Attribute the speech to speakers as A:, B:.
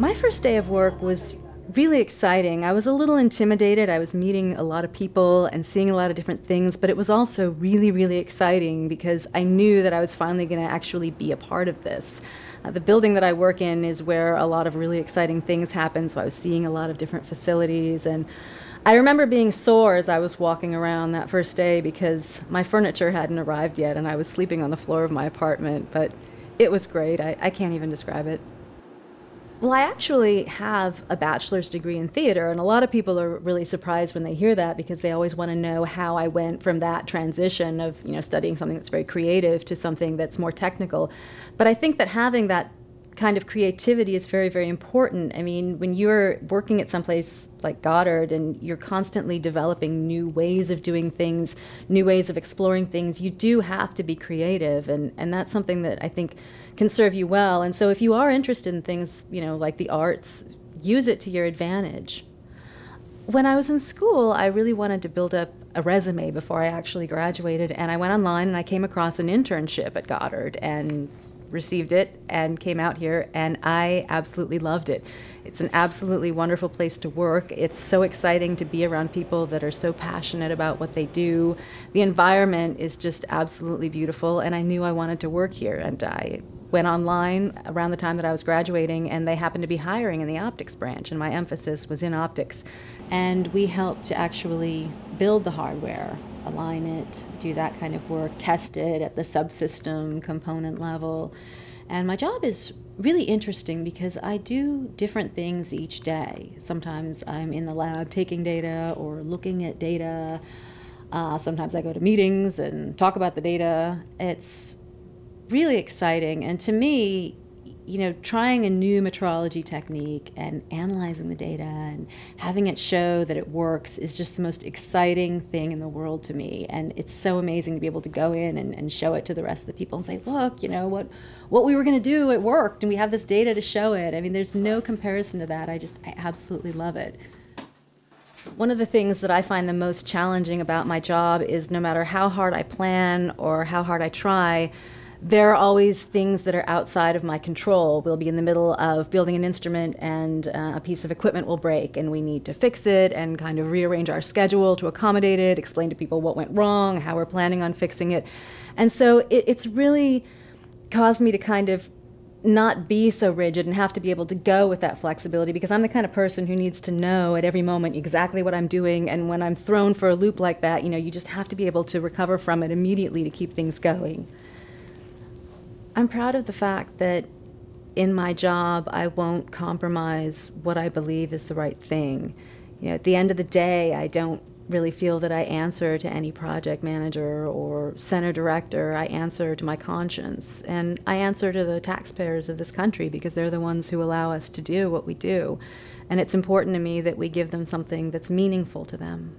A: My first day of work was really exciting. I was a little intimidated. I was meeting a lot of people and seeing a lot of different things, but it was also really, really exciting because I knew that I was finally going to actually be a part of this. Uh, the building that I work in is where a lot of really exciting things happen, so I was seeing a lot of different facilities and I remember being sore as I was walking around that first day because my furniture hadn't arrived yet and I was sleeping on the floor of my apartment, but it was great. I, I can't even describe it. Well, I actually have a bachelor's degree in theater, and a lot of people are really surprised when they hear that because they always want to know how I went from that transition of you know studying something that's very creative to something that's more technical. But I think that having that kind of creativity is very, very important. I mean, when you're working at someplace like Goddard and you're constantly developing new ways of doing things, new ways of exploring things, you do have to be creative. And, and that's something that I think can serve you well. And so if you are interested in things, you know, like the arts, use it to your advantage. When I was in school, I really wanted to build up a resume before I actually graduated, and I went online and I came across an internship at Goddard and received it and came out here, and I absolutely loved it. It's an absolutely wonderful place to work. It's so exciting to be around people that are so passionate about what they do. The environment is just absolutely beautiful, and I knew I wanted to work here, and I went online around the time that I was graduating, and they happened to be hiring in the optics branch, and my emphasis was in optics. And we helped to actually build the hardware align it, do that kind of work, test it at the subsystem component level. And my job is really interesting because I do different things each day. Sometimes I'm in the lab taking data or looking at data. Uh, sometimes I go to meetings and talk about the data. It's really exciting. And to me, you know, trying a new metrology technique and analyzing the data and having it show that it works is just the most exciting thing in the world to me. And it's so amazing to be able to go in and, and show it to the rest of the people and say, look, you know, what, what we were going to do, it worked, and we have this data to show it. I mean, there's no comparison to that. I just, I absolutely love it. One of the things that I find the most challenging about my job is no matter how hard I plan or how hard I try, there are always things that are outside of my control. We'll be in the middle of building an instrument and uh, a piece of equipment will break and we need to fix it and kind of rearrange our schedule to accommodate it, explain to people what went wrong, how we're planning on fixing it. And so it, it's really caused me to kind of not be so rigid and have to be able to go with that flexibility because I'm the kind of person who needs to know at every moment exactly what I'm doing and when I'm thrown for a loop like that, you know, you just have to be able to recover from it immediately to keep things going. I'm proud of the fact that in my job, I won't compromise what I believe is the right thing. You know, at the end of the day, I don't really feel that I answer to any project manager or center director. I answer to my conscience. And I answer to the taxpayers of this country because they're the ones who allow us to do what we do. And it's important to me that we give them something that's meaningful to them.